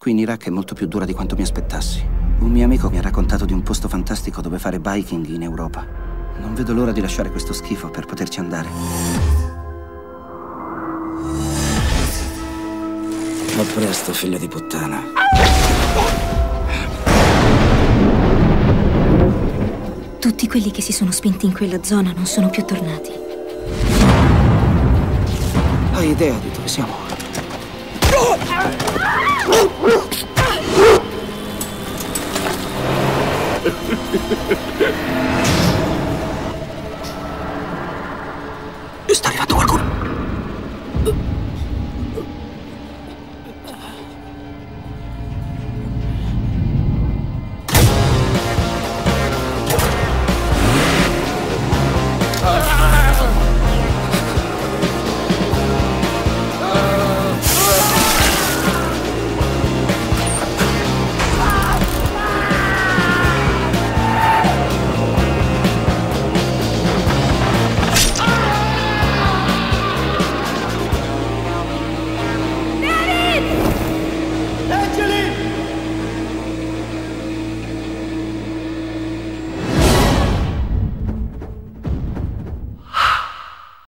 Qui in Iraq è molto più dura di quanto mi aspettassi. Un mio amico mi ha raccontato di un posto fantastico dove fare biking in Europa. Non vedo l'ora di lasciare questo schifo per poterci andare. A presto, figlia di puttana. Tutti quelli che si sono spinti in quella zona non sono più tornati. Hai idea di dove siamo? Está arrivato qualcuno. Ah.